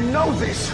We know this.